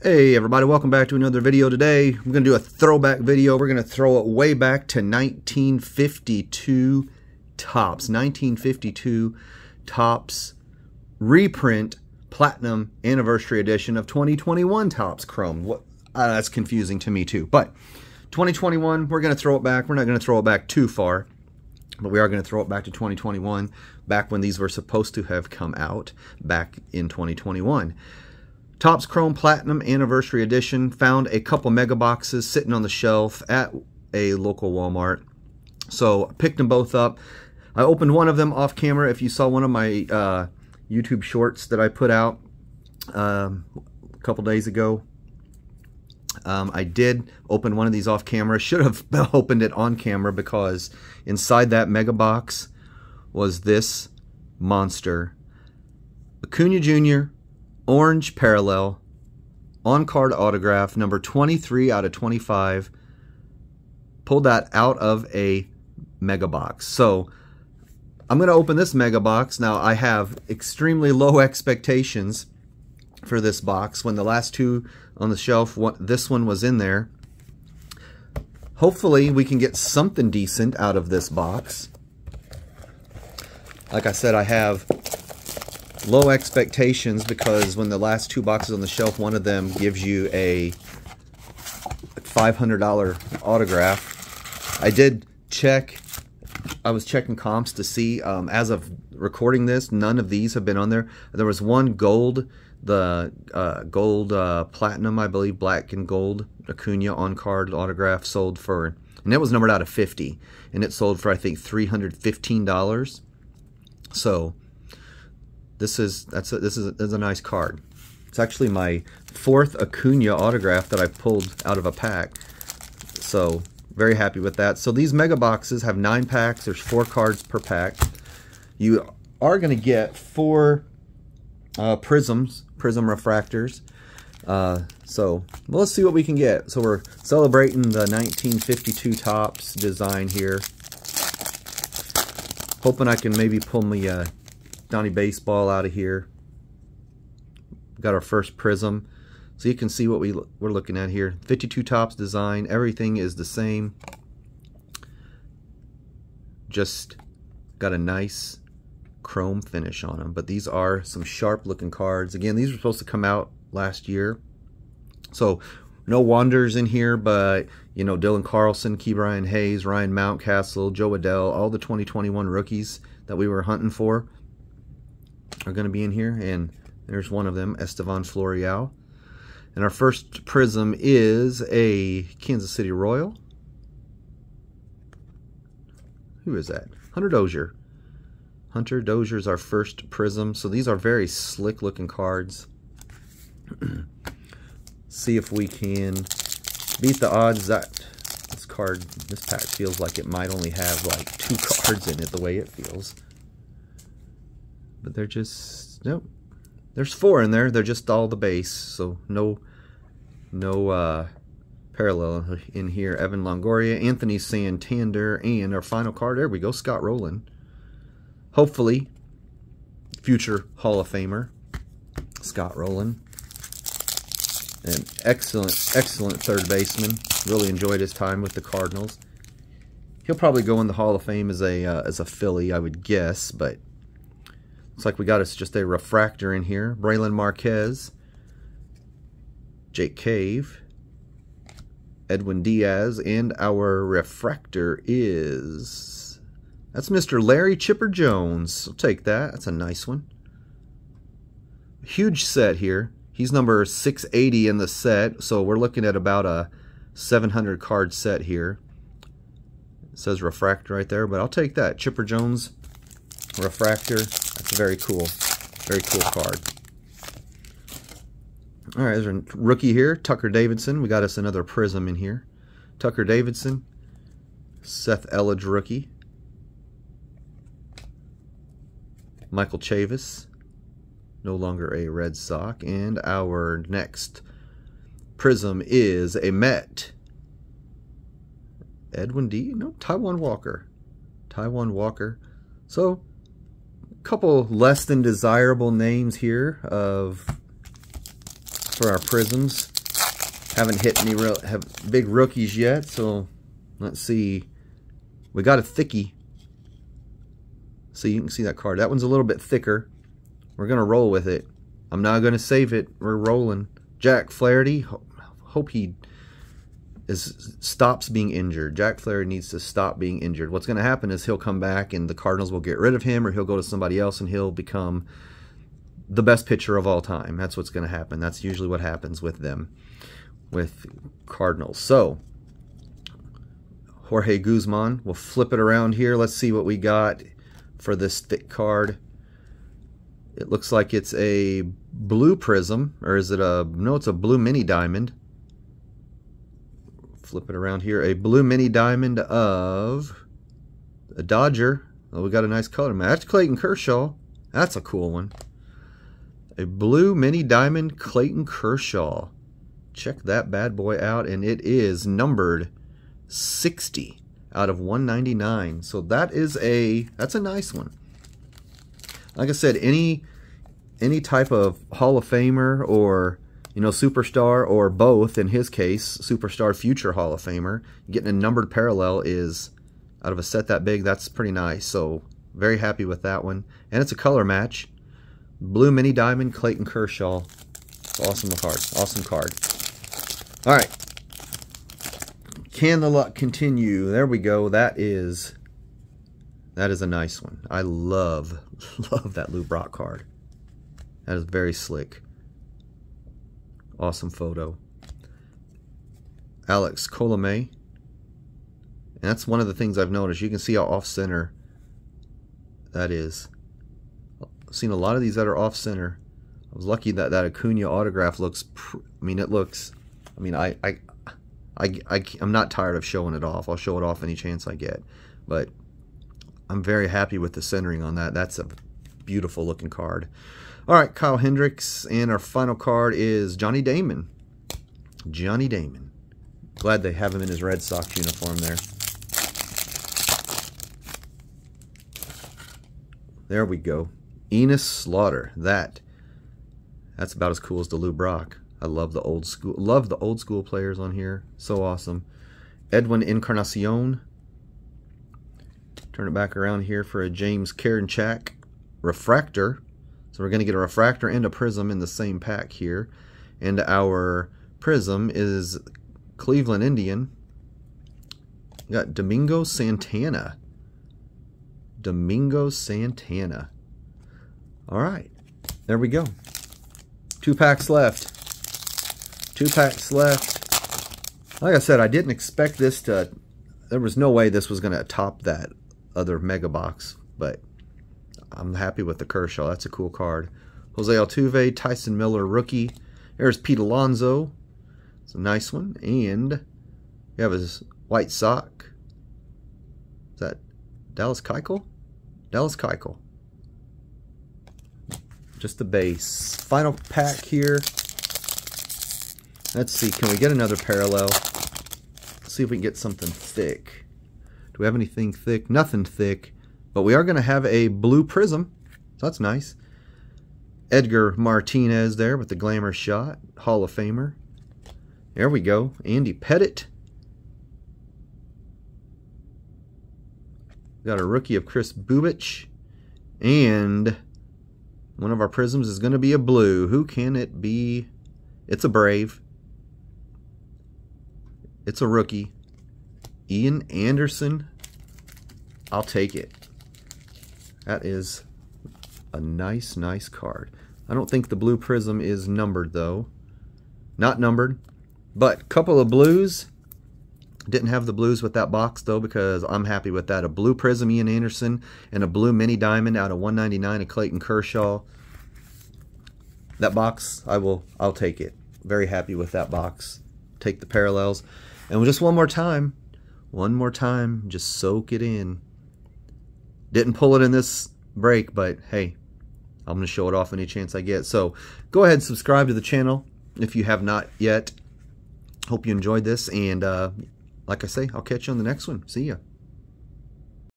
Hey everybody, welcome back to another video today. I'm going to do a throwback video. We're going to throw it way back to 1952 Topps. 1952 Topps reprint Platinum Anniversary Edition of 2021 Topps Chrome. What, uh, that's confusing to me too. But 2021, we're going to throw it back. We're not going to throw it back too far. But we are going to throw it back to 2021, back when these were supposed to have come out back in 2021. Topps Chrome Platinum Anniversary Edition. Found a couple mega boxes sitting on the shelf at a local Walmart. So picked them both up. I opened one of them off camera. If you saw one of my uh, YouTube shorts that I put out um, a couple days ago, um, I did open one of these off camera. Should have opened it on camera because inside that mega box was this monster. Acuna Jr., orange parallel, on-card autograph, number 23 out of 25. Pulled that out of a mega box. So I'm going to open this mega box. Now I have extremely low expectations for this box. When the last two on the shelf, what this one was in there. Hopefully we can get something decent out of this box. Like I said, I have low expectations because when the last two boxes on the shelf, one of them gives you a $500 autograph. I did check, I was checking comps to see, um, as of recording this, none of these have been on there. There was one gold, the uh, gold uh, platinum, I believe, black and gold Acuna on-card autograph sold for, and it was numbered out of 50, and it sold for, I think, $315. So, this is that's a, this is a, this is a nice card. It's actually my fourth Acuna autograph that I pulled out of a pack. So very happy with that. So these mega boxes have nine packs. There's four cards per pack. You are going to get four uh, prisms, prism refractors. Uh, so well, let's see what we can get. So we're celebrating the 1952 Topps design here. Hoping I can maybe pull me a Donnie Baseball out of here. Got our first prism. So you can see what we, we're looking at here. 52 Topps design. Everything is the same. Just got a nice chrome finish on them. But these are some sharp looking cards. Again, these were supposed to come out last year. So no wonders in here, but you know, Dylan Carlson, Ke'Bryan Hayes, Ryan Mountcastle, Jo Adell, all the 2021 rookies that we were hunting for are going to be in here, and there's one of them, Estevan Florial. And our first prism is a Kansas City Royal. Who is that? Hunter Dozier. Hunter Dozier is our first prism. So these are very slick looking cards. See if we can beat the odds that this card, this pack feels like it might only have like two cards in it the way it feels but they're just nope. There's four in there. They're just all the base, so no no uh, parallel in here. Evan Longoria, Anthony Santander, and our final card. There we go, Scott Rolen. Hopefully, future Hall of Famer, Scott Rolen. An excellent, excellent third baseman. Really enjoyed his time with the Cardinals. He'll probably go in the Hall of Fame as a uh, as a Philly, I would guess, but Looks like we got us just a refractor in here. Brailyn Marquez, Jake Cave, Edwin Diaz, and our refractor is... That's Mr. Larry Chipper Jones. I'll take that. That's a nice one. Huge set here. He's number 680 in the set, so we're looking at about a 700 card set here. It says refractor right there, but I'll take that. Chipper Jones refractor. That's very cool. Very cool card. All right, there's a rookie here, Tucker Davidson. We got us another prism in here. Tucker Davidson, Seth Elledge rookie. Michael Chavis, no longer a Red Sox. And our next prism is a Met. Edwin D. No, Taijuan Walker. Taijuan Walker. So couple less than desirable names here of for our prisms. Haven't hit any real have big rookies yet, so let's see. We got a thickie. So you can see that card. That one's a little bit thicker. We're going to roll with it. I'm not going to save it. We're rolling. Jack Flaherty. Hope he is stops being injured. Jack Flaherty needs to stop being injured. What's going to happen is he'll come back and the Cardinals will get rid of him or he'll go to somebody else and he'll become the best pitcher of all time. That's what's going to happen. That's usually what happens with them, with Cardinals. So, Jorge Guzman. We'll flip it around here. Let's see what we got for this thick card. It looks like it's a blue prism, or is it a, no, it's a blue mini diamond. Flip it around here. A blue mini diamond of a Dodger. Oh, we got a nice color match. Clayton Kershaw. That's a cool one. A blue mini diamond Clayton Kershaw. Check that bad boy out, and it is numbered 60 out of 199. So that is a that's a nice one. Like I said, any any type of Hall of Famer or you know superstar or both in his case, superstar future Hall of Famer, getting a numbered parallel is out of a set that big, that's pretty nice. So very happy with that one. And it's a color match. Blue Mini Diamond Clayton Kershaw. Awesome card. Awesome card. All right. Can the luck continue? There we go. That is that is a nice one. I love love that Lou Brock card. That is very slick. Awesome photo. Alex Colomé. And that's one of the things I've noticed. You can see how off-center that is. I've seen a lot of these that are off-center. I was lucky that that Acuna autograph looks, I mean, it looks, I mean, I, I, I, I, I'm not tired of showing it off. I'll show it off any chance I get. But I'm very happy with the centering on that. That's a beautiful looking card. All right, Kyle Hendricks. And our final card is Johnny Damon. Johnny Damon. Glad they have him in his Red Sox uniform there. There we go. Enos Slaughter. That. That's about as cool as the Lou Brock. I love the old school love the old school players on here. So awesome. Edwin Encarnacion. Turn it back around here for a James Karinchak refractor. So we're going to get a refractor and a prism in the same pack here. And our prism is Cleveland Indian. We got Domingo Santana. Domingo Santana. All right. There we go. Two packs left. Two packs left. Like I said, I didn't expect this to... There was no way this was going to top that other mega box, but I'm happy with the Kershaw. That's a cool card. Jose Altuve, Tyson Miller, rookie. There's Pete Alonso. It's a nice one. And we have his white sock. Is that Dallas Keuchel? Dallas Keuchel. Just the base. Final pack here. Let's see, can we get another parallel? Let's see if we can get something thick. Do we have anything thick? Nothing thick. But we are going to have a blue prism. So that's nice. Edgar Martinez there with the glamour shot. Hall of Famer. There we go. Andy Pettitte. Got a rookie of Kris Bubic. And one of our prisms is going to be a blue. Who can it be? It's a Brave. It's a rookie. Ian Anderson. I'll take it. That is a nice, nice card. I don't think the blue prism is numbered, though. Not numbered. But couple of blues. Didn't have the blues with that box, though, because I'm happy with that. A blue prism, Ian Anderson, and a blue mini diamond out of 199 of Clayton Kershaw. That box, I will, I'll take it. Very happy with that box. Take the parallels. And just one more time, one more time, just soak it in. Didn't pull it in this break, but hey, I'm going to show it off any chance I get. So go ahead and subscribe to the channel if you have not yet. Hope you enjoyed this. And uh, like I say, I'll catch you on the next one. See ya.